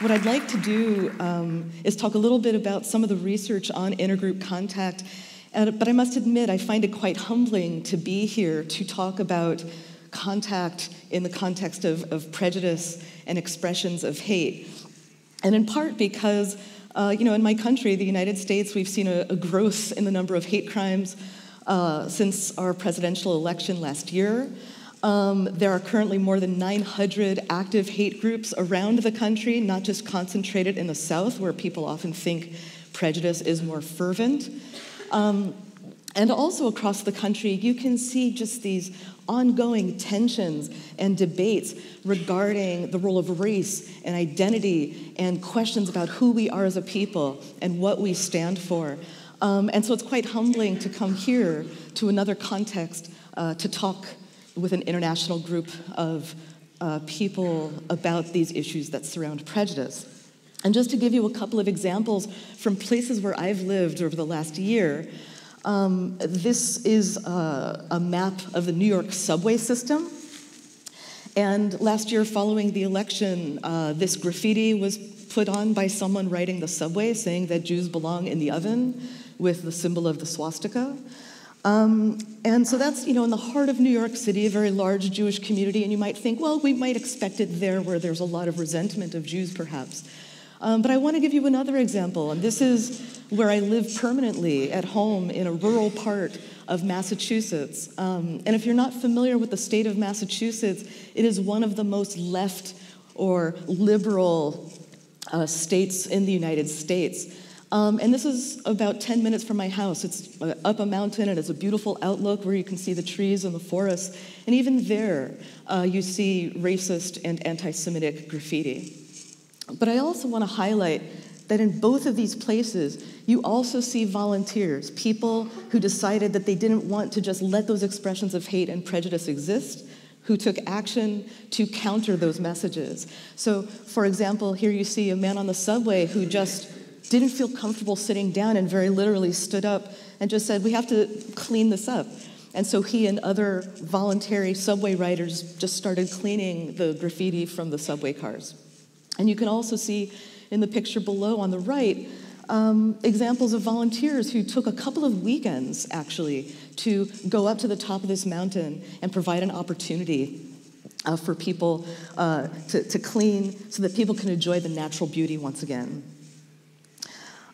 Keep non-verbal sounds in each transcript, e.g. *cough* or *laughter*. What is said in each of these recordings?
what I'd like to do um, is talk a little bit about some of the research on intergroup contact. And, but I must admit, I find it quite humbling to be here to talk about contact in the context of, of prejudice and expressions of hate. And in part because, uh, you know, in my country, the United States, we've seen a, a growth in the number of hate crimes uh, since our presidential election last year. Um, there are currently more than 900 active hate groups around the country, not just concentrated in the South, where people often think prejudice is more fervent. Um, and also across the country, you can see just these ongoing tensions and debates regarding the role of race and identity and questions about who we are as a people and what we stand for. Um, and so it's quite humbling to come here to another context uh, to talk with an international group of uh, people about these issues that surround prejudice. And just to give you a couple of examples from places where I've lived over the last year, um, this is a, a map of the New York subway system. And last year, following the election, uh, this graffiti was put on by someone riding the subway saying that Jews belong in the oven with the symbol of the swastika. Um, and so that's, you know, in the heart of New York City, a very large Jewish community, and you might think, well, we might expect it there where there's a lot of resentment of Jews, perhaps. Um, but I want to give you another example, and this is where I live permanently at home in a rural part of Massachusetts. Um, and if you're not familiar with the state of Massachusetts, it is one of the most left or liberal uh, states in the United States. Um, and this is about 10 minutes from my house. It's up a mountain and it's a beautiful outlook where you can see the trees and the forest. And even there, uh, you see racist and anti Semitic graffiti. But I also want to highlight that in both of these places, you also see volunteers, people who decided that they didn't want to just let those expressions of hate and prejudice exist, who took action to counter those messages. So, for example, here you see a man on the subway who just didn't feel comfortable sitting down and very literally stood up and just said, We have to clean this up. And so he and other voluntary subway riders just started cleaning the graffiti from the subway cars. And you can also see in the picture below on the right um, examples of volunteers who took a couple of weekends actually to go up to the top of this mountain and provide an opportunity uh, for people uh, to, to clean so that people can enjoy the natural beauty once again.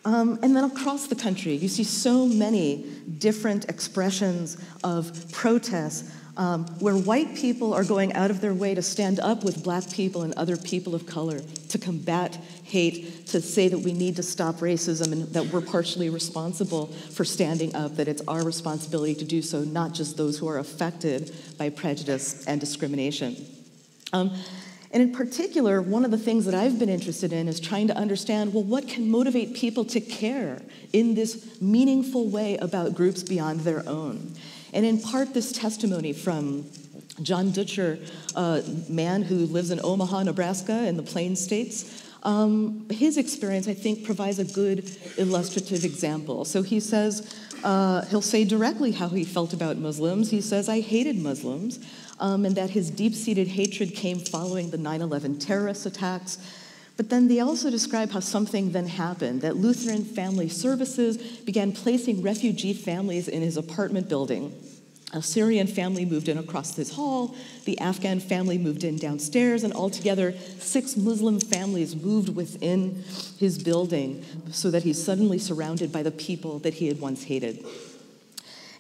Um, and then across the country, you see so many different expressions of protests um, where white people are going out of their way to stand up with black people and other people of color to combat hate, to say that we need to stop racism and that we're partially responsible for standing up, that it's our responsibility to do so, not just those who are affected by prejudice and discrimination. Um, and in particular, one of the things that I've been interested in is trying to understand well, what can motivate people to care in this meaningful way about groups beyond their own? And in part, this testimony from John Dutcher, a man who lives in Omaha, Nebraska, in the Plain States, um, his experience, I think, provides a good illustrative example. So he says, uh, he'll say directly how he felt about Muslims. He says, I hated Muslims um, and that his deep seated hatred came following the 9 11 terrorist attacks. But then they also describe how something then happened that Lutheran Family Services began placing refugee families in his apartment building. A Syrian family moved in across this hall, the Afghan family moved in downstairs, and altogether, six Muslim families moved within his building so that he's suddenly surrounded by the people that he had once hated.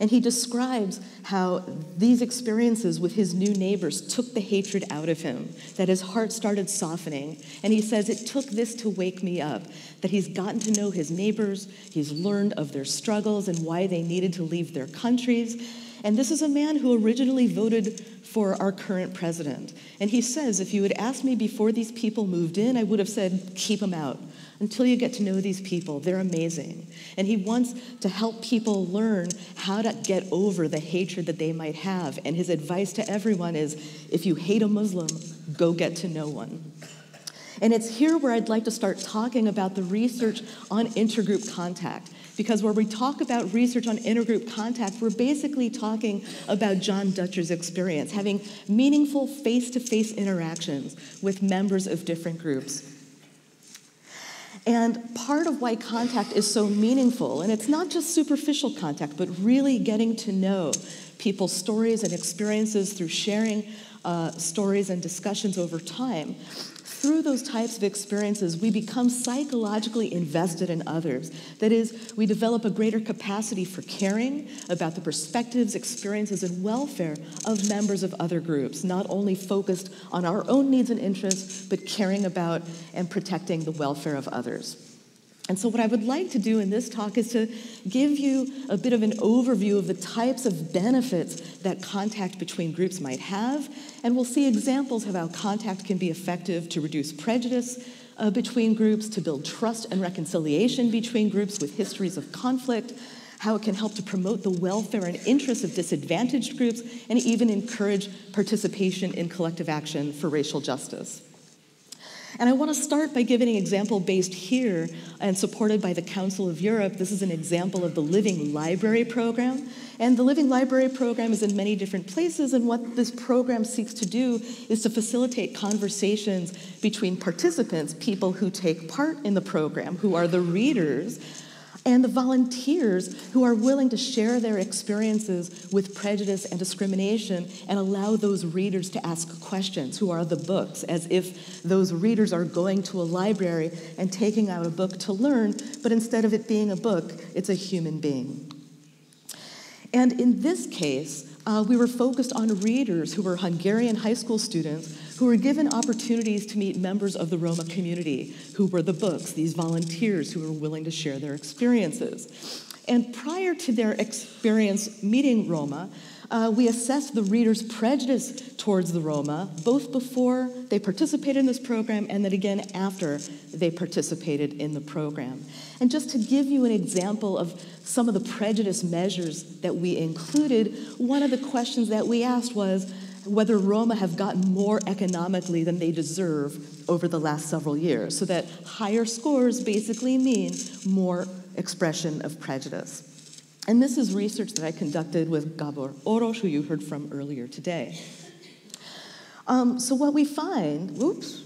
And he describes how these experiences with his new neighbors took the hatred out of him, that his heart started softening. And he says, It took this to wake me up, that he's gotten to know his neighbors, he's learned of their struggles and why they needed to leave their countries. And this is a man who originally voted for our current president. And he says, If you had asked me before these people moved in, I would have said, Keep them out until you get to know these people. They're amazing. And he wants to help people learn how to get over the hatred that they might have. And his advice to everyone is if you hate a Muslim, go get to know one. And it's here where I'd like to start talking about the research on intergroup contact. Because where we talk about research on intergroup contact, we're basically talking about John Dutcher's experience, having meaningful face to face interactions with members of different groups. And part of why contact is so meaningful, and it's not just superficial contact, but really getting to know people's stories and experiences through sharing uh, stories and discussions over time. Through those types of experiences, we become psychologically invested in others. That is, we develop a greater capacity for caring about the perspectives, experiences, and welfare of members of other groups, not only focused on our own needs and interests, but caring about and protecting the welfare of others. And so, what I would like to do in this talk is to give you a bit of an overview of the types of benefits that contact between groups might have. And we'll see examples of how contact can be effective to reduce prejudice uh, between groups, to build trust and reconciliation between groups with histories of conflict, how it can help to promote the welfare and interests of disadvantaged groups, and even encourage participation in collective action for racial justice. And I want to start by giving an example based here and supported by the Council of Europe. This is an example of the Living Library Program. And the Living Library Program is in many different places, and what this program seeks to do is to facilitate conversations between participants, people who take part in the program, who are the readers, and the volunteers who are willing to share their experiences with prejudice and discrimination and allow those readers to ask questions, who are the books, as if those readers are going to a library and taking out a book to learn, but instead of it being a book, it's a human being. And in this case, uh, we were focused on readers who were Hungarian high school students who were given opportunities to meet members of the Roma community, who were the books, these volunteers who were willing to share their experiences. And prior to their experience meeting Roma, uh, we assessed the reader's prejudice towards the Roma, both before they participated in this program and then again after they participated in the program. And just to give you an example of some of the prejudice measures that we included, one of the questions that we asked was whether Roma have gotten more economically than they deserve over the last several years. So that higher scores basically mean more expression of prejudice. And this is research that I conducted with Gabor Orosz, who you heard from earlier today. Um, so what we find, whoops,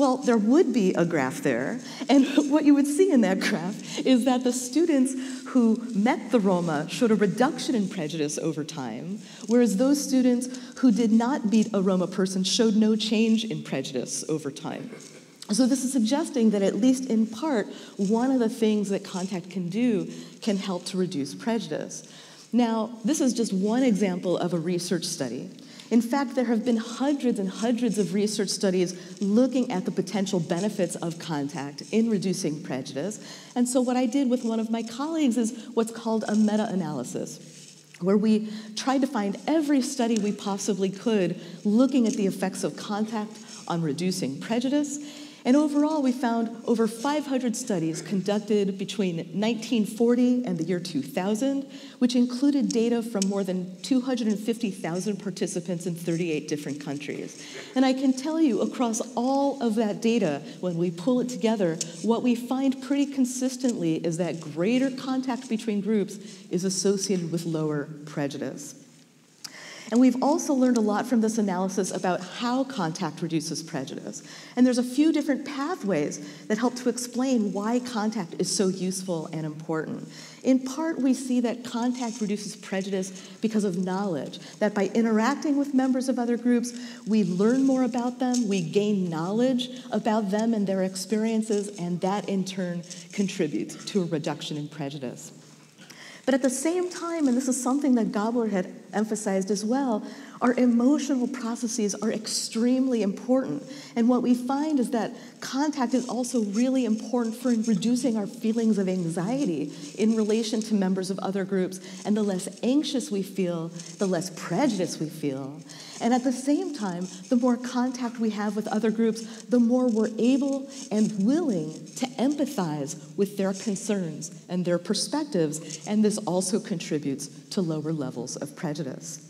well, there would be a graph there, and *laughs* what you would see in that graph is that the students who met the Roma showed a reduction in prejudice over time, whereas those students who did not meet a Roma person showed no change in prejudice over time. So, this is suggesting that, at least in part, one of the things that contact can do can help to reduce prejudice. Now, this is just one example of a research study. In fact, there have been hundreds and hundreds of research studies looking at the potential benefits of contact in reducing prejudice. And so, what I did with one of my colleagues is what's called a meta analysis where we tried to find every study we possibly could looking at the effects of contact on reducing prejudice and overall, we found over 500 studies conducted between 1940 and the year 2000, which included data from more than 250,000 participants in 38 different countries. And I can tell you, across all of that data, when we pull it together, what we find pretty consistently is that greater contact between groups is associated with lower prejudice. And we've also learned a lot from this analysis about how contact reduces prejudice. And there's a few different pathways that help to explain why contact is so useful and important. In part, we see that contact reduces prejudice because of knowledge, that by interacting with members of other groups, we learn more about them, we gain knowledge about them and their experiences, and that in turn contributes to a reduction in prejudice. But at the same time, and this is something that Gabor had emphasized as well, our emotional processes are extremely important. And what we find is that contact is also really important for reducing our feelings of anxiety in relation to members of other groups. And the less anxious we feel, the less prejudice we feel. And at the same time, the more contact we have with other groups, the more we're able and willing to empathize with their concerns and their perspectives. And this also contributes to lower levels of prejudice.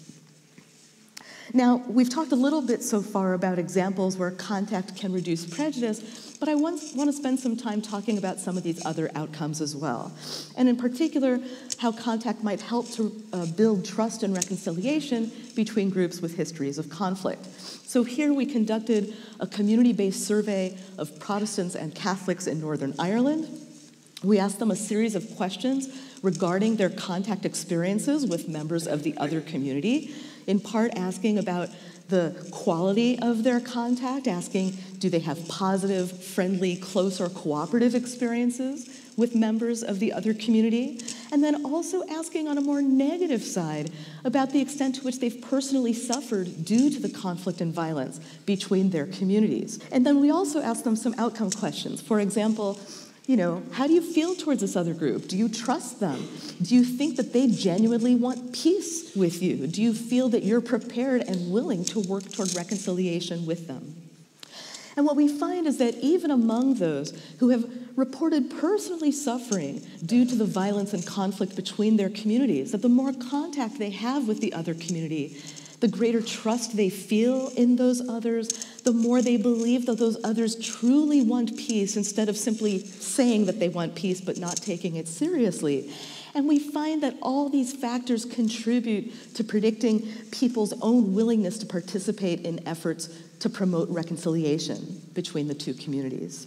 Now, we've talked a little bit so far about examples where contact can reduce prejudice, but I want, want to spend some time talking about some of these other outcomes as well. And in particular, how contact might help to uh, build trust and reconciliation between groups with histories of conflict. So here we conducted a community based survey of Protestants and Catholics in Northern Ireland. We asked them a series of questions regarding their contact experiences with members of the other community in part asking about the quality of their contact, asking do they have positive, friendly, close, or cooperative experiences with members of the other community, and then also asking on a more negative side about the extent to which they've personally suffered due to the conflict and violence between their communities. And then we also ask them some outcome questions. For example, you know, how do you feel towards this other group? Do you trust them? Do you think that they genuinely want peace with you? Do you feel that you're prepared and willing to work toward reconciliation with them? And what we find is that even among those who have reported personally suffering due to the violence and conflict between their communities, that the more contact they have with the other community, the greater trust they feel in those others, the more they believe that those others truly want peace instead of simply saying that they want peace but not taking it seriously. And we find that all these factors contribute to predicting people's own willingness to participate in efforts to promote reconciliation between the two communities.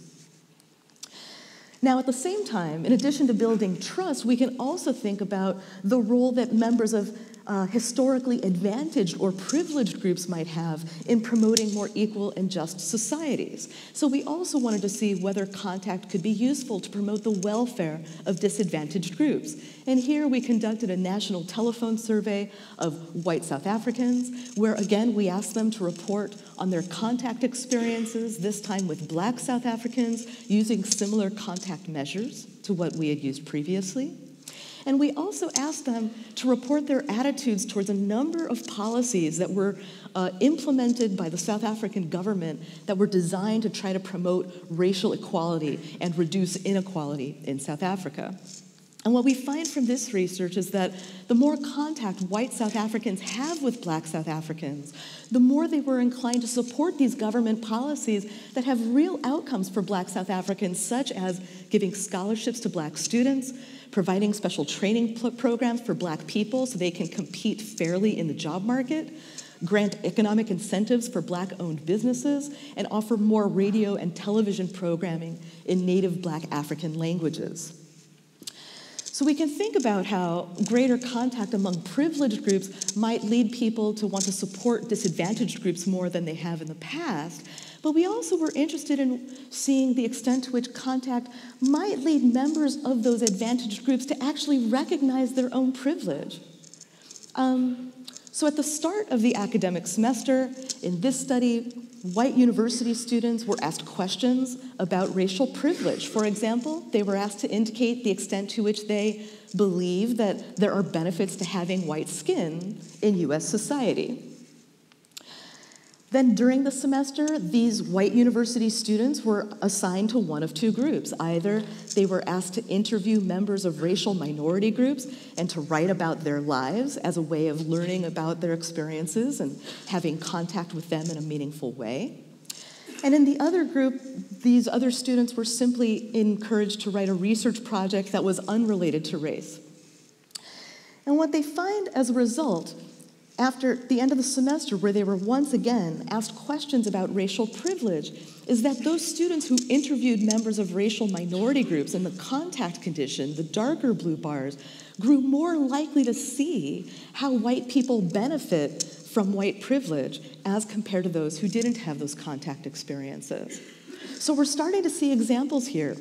Now, at the same time, in addition to building trust, we can also think about the role that members of uh, historically advantaged or privileged groups might have in promoting more equal and just societies. So we also wanted to see whether contact could be useful to promote the welfare of disadvantaged groups. And here we conducted a national telephone survey of white South Africans, where again we asked them to report on their contact experiences, this time with black South Africans, using similar contact measures to what we had used previously. And we also asked them to report their attitudes towards a number of policies that were uh, implemented by the South African government that were designed to try to promote racial equality and reduce inequality in South Africa. And what we find from this research is that the more contact white South Africans have with black South Africans, the more they were inclined to support these government policies that have real outcomes for black South Africans, such as giving scholarships to black students, providing special training programs for black people so they can compete fairly in the job market, grant economic incentives for black owned businesses, and offer more radio and television programming in native black African languages. So we can think about how greater contact among privileged groups might lead people to want to support disadvantaged groups more than they have in the past. But we also were interested in seeing the extent to which contact might lead members of those advantaged groups to actually recognize their own privilege. Um, so, at the start of the academic semester, in this study, white university students were asked questions about racial privilege. For example, they were asked to indicate the extent to which they believe that there are benefits to having white skin in US society. Then during the semester, these white university students were assigned to one of two groups. Either they were asked to interview members of racial minority groups and to write about their lives as a way of learning about their experiences and having contact with them in a meaningful way. And in the other group, these other students were simply encouraged to write a research project that was unrelated to race. And what they find as a result after the end of the semester, where they were once again asked questions about racial privilege, is that those students who interviewed members of racial minority groups in the contact condition, the darker blue bars, grew more likely to see how white people benefit from white privilege as compared to those who didn't have those contact experiences. So we're starting to see examples here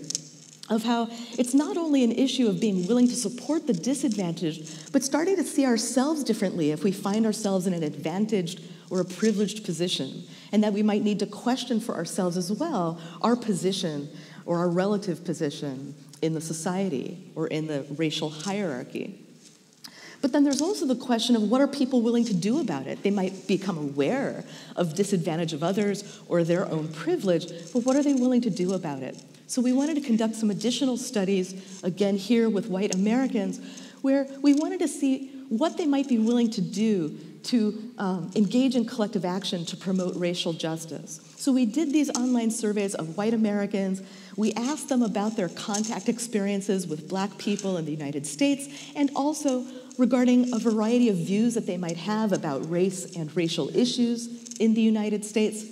of how it's not only an issue of being willing to support the disadvantaged, but starting to see ourselves differently if we find ourselves in an advantaged or a privileged position, and that we might need to question for ourselves as well our position or our relative position in the society or in the racial hierarchy. But then there's also the question of what are people willing to do about it? They might become aware of disadvantage of others or their own privilege, but what are they willing to do about it? So we wanted to conduct some additional studies, again here with white Americans, where we wanted to see what they might be willing to do to um, engage in collective action to promote racial justice. So we did these online surveys of white Americans. We asked them about their contact experiences with black people in the United States and also regarding a variety of views that they might have about race and racial issues in the United States.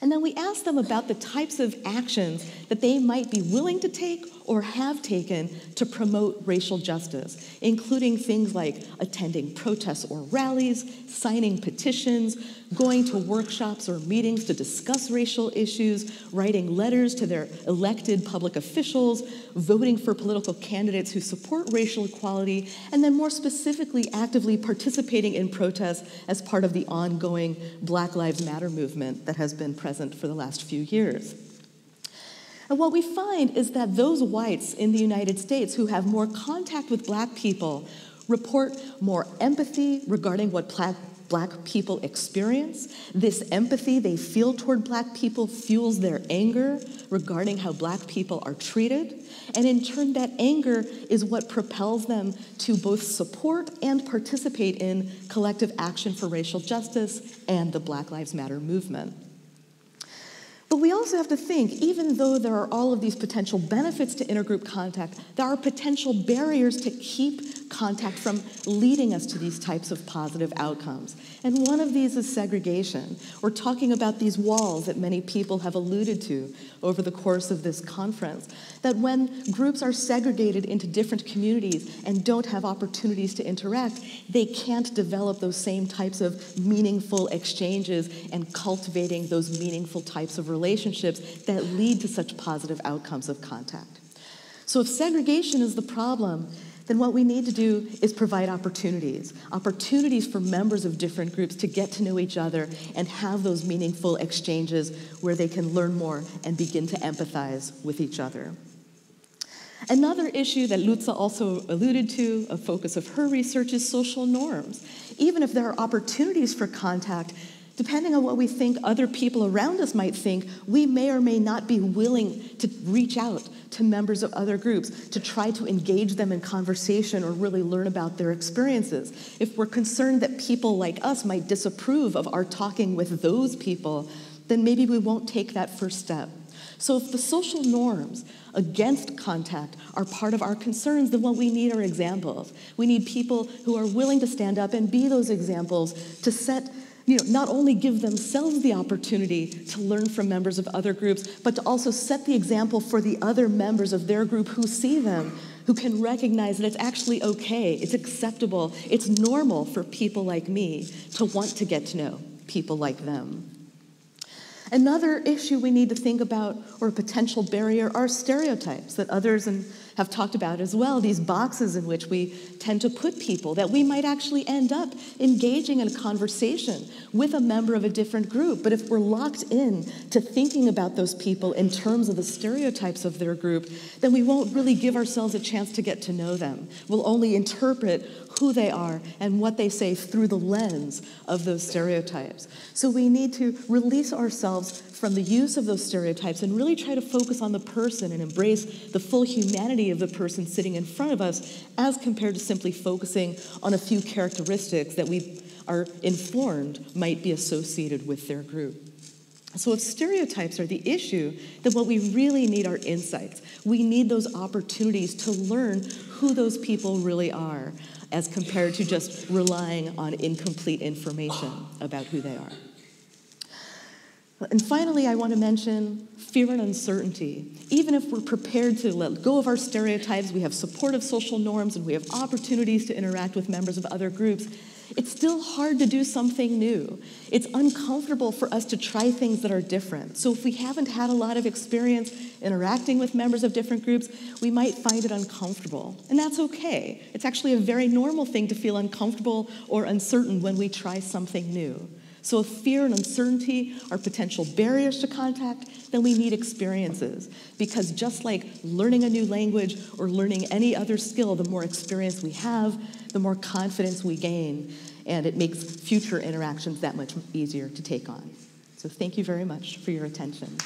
And then we asked them about the types of actions that they might be willing to take or have taken to promote racial justice, including things like attending protests or rallies, signing petitions, going to workshops or meetings to discuss racial issues, writing letters to their elected public officials, voting for political candidates who support racial equality, and then more specifically, actively participating in protests as part of the ongoing Black Lives Matter movement that has been present for the last few years. And what we find is that those whites in the United States who have more contact with black people report more empathy regarding what black, black people experience. This empathy they feel toward black people fuels their anger regarding how black people are treated. And in turn, that anger is what propels them to both support and participate in collective action for racial justice and the Black Lives Matter movement. But we also have to think, even though there are all of these potential benefits to intergroup contact, there are potential barriers to keep contact from leading us to these types of positive outcomes. And one of these is segregation. We're talking about these walls that many people have alluded to over the course of this conference. That when groups are segregated into different communities and don't have opportunities to interact, they can't develop those same types of meaningful exchanges and cultivating those meaningful types of relationships that lead to such positive outcomes of contact. So, if segregation is the problem, then what we need to do is provide opportunities opportunities for members of different groups to get to know each other and have those meaningful exchanges where they can learn more and begin to empathize with each other. Another issue that Lutza also alluded to, a focus of her research, is social norms. Even if there are opportunities for contact, depending on what we think other people around us might think, we may or may not be willing to reach out to members of other groups to try to engage them in conversation or really learn about their experiences. If we're concerned that people like us might disapprove of our talking with those people, then maybe we won't take that first step. So, if the social norms against contact are part of our concerns, then what we need are examples. We need people who are willing to stand up and be those examples to set you know, not only give themselves the opportunity to learn from members of other groups, but to also set the example for the other members of their group who see them, who can recognize that it's actually okay, it's acceptable, it's normal for people like me to want to get to know people like them. Another issue we need to think about, or a potential barrier, are stereotypes that others and have talked about as well, these boxes in which we tend to put people, that we might actually end up engaging in a conversation with a member of a different group. But if we're locked in to thinking about those people in terms of the stereotypes of their group, then we won't really give ourselves a chance to get to know them. We'll only interpret who they are and what they say through the lens of those stereotypes. So we need to release ourselves from the use of those stereotypes and really try to focus on the person and embrace the full humanity of the person sitting in front of us as compared to simply focusing on a few characteristics that we are informed might be associated with their group. So, if stereotypes are the issue, then what we really need are insights. We need those opportunities to learn who those people really are, as compared to just relying on incomplete information about who they are. And finally, I want to mention fear and uncertainty. Even if we're prepared to let go of our stereotypes, we have supportive social norms, and we have opportunities to interact with members of other groups, it's still hard to do something new. It's uncomfortable for us to try things that are different. So, if we haven't had a lot of experience interacting with members of different groups, we might find it uncomfortable. And that's okay. It's actually a very normal thing to feel uncomfortable or uncertain when we try something new. So, if fear and uncertainty are potential barriers to contact, then we need experiences. Because just like learning a new language or learning any other skill, the more experience we have, the more confidence we gain, and it makes future interactions that much easier to take on. So, thank you very much for your attention.